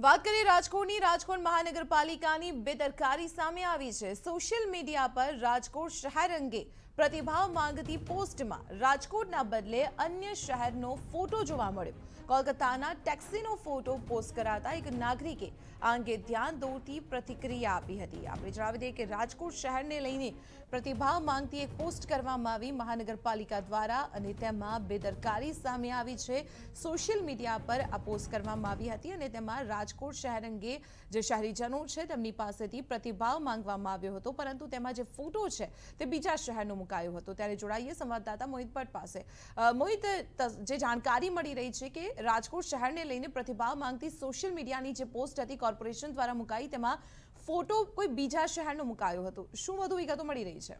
વાત કરીએ રાજકોટની, રાજકોટ મહાનગરપાલિકાની બેદરકારી સામે આવી છે. સોશિયલ મીડિયા પર રાજકોટ શહેર અંગે પ્રતિભાવ માંગતી પોસ્ટમાં રાજકોટના બદલે અન્ય શહેરનો ફોટો જોવા મળ્યો કોલકાતાના ટેક્સીનો ફોટો પોસ્ટ કરાતા એક નાગરિકે આ અંગે ધ્યાન દોરતી પ્રતિક્રિયા આપી હતી આપણે જણાવી દઈએ કે રાજકોટ શહેરને લઈને પ્રતિભાવ માંગતી એક પોસ્ટ કરવામાં આવી મહાનગરપાલિકા દ્વારા અને તેમાં બેદરકારી સામે આવી છે સોશિયલ મીડિયા પર આ પોસ્ટ કરવામાં આવી હતી અને તેમાં રાજકોટ શહેર અંગે જે શહેરીજનો છે તેમની પાસેથી પ્રતિભાવ માંગવામાં આવ્યો હતો પરંતુ તેમાં જે ફોટો છે તે બીજા શહેરનો મુકાયો હતો ત્યારે જોડાઈએ સંવાદદાતા મોહિત ભટ્ટ પાસે અ, મોહિત ત- જે જાણકારી મળી રહી છે કે રાજકોટ શહેરને લઈને પ્રતિભાવ માંગતી સોશિયલ મીડિયાની જે પોસ્ટ હતી કોર્પોરેશન દ્વારા મુકાઈ તેમાં ફોટો કોઈ બીજા શહેરનો મુકાયો હતો શું વધુ વિગતો મળી રહી છે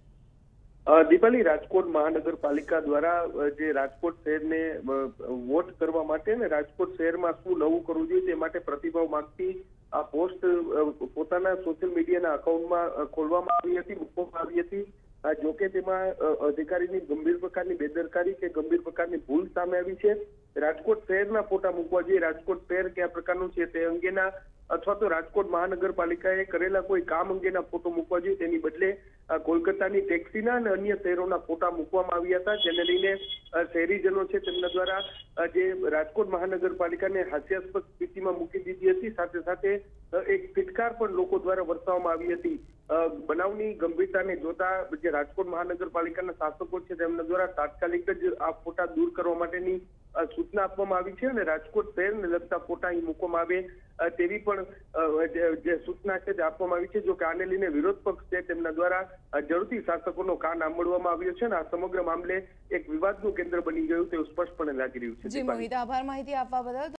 અ, દીપાલી રાજકોટ મહાનગરપાલિકા દ્વારા અ, જે રાજકોટ શહેરને અ, વોટ કરવા માટે ને રાજકોટ શહેરમાં શું નવું કરવું જોઈએ તે માટે પ્રતિભાવ માંગતી આ પોસ્ટ અ, પોતાના સોશિયલ મીડિયાના અકાઉન્ટમાં અ, ખોલવામાં આવી હતી મૂકવામાં આવી હતી અ, જોકે તેમાં અ, અધિકારીની ગંભીર પ્રકારની બેદરકારી કે ગંભીર પ્રકારની ભૂલ સામે આવી છે રાજકોટ શહેરના ફોટા મૂકવા જોઈએ રાજકોટ શહેર કયા પ્રકારનું છે તે અંગેના અથવા તો રાજકોટ મહાનગરપાલિકાએ કરેલા કોઈ કામ અંગેના ફોટો મૂકવા જોઈએ તેની બદલે અ, કોલકાતાની ટેક્સીના અને અન્ય શહેરોના ફોટા મૂકવામાં આવ્યા હતા જેને લઈને અ, શહેરીજનો છે તેમના દ્વારા અ, જે રાજકોટ મહાનગરપાલિકાને હાસ્યાસ્પદ સ્થિતિમાં મૂકી દીધી હતી સાથે સાથે અ, એક ફિટકાર પણ લોકો દ્વારા વરસાવવામાં આવી હતી અ, બનાવની ગંભીરતાને જોતા જે રાજકોટ મહાનગરપાલિકાના શાસકો છે તેમના દ્વારા તાત્કાલિક જ આ ફોટા દૂર કરવા માટેની સૂચના આપવામાં આવી છે અને રાજકોટ શહેરને લગતા ફોટા અહીં મૂકવામાં આવે તેવી પણ જે- સૂચના છે તે આપવામાં આવી છે, જો કે આને લઈને વિરોધ પક્ષ છે તેમના દ્વારા જરૂરથી શાસકોનો કાન આંબળવામાં આવ્યો છે અને આ સમગ્ર મામલે એક વિવાદનું કેન્દ્ર બની ગયું તેવું સ્પષ્ટપણે લાગી રહ્યું છે. આભાર માહિતી આપવા બદલ.